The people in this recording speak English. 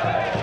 Hey!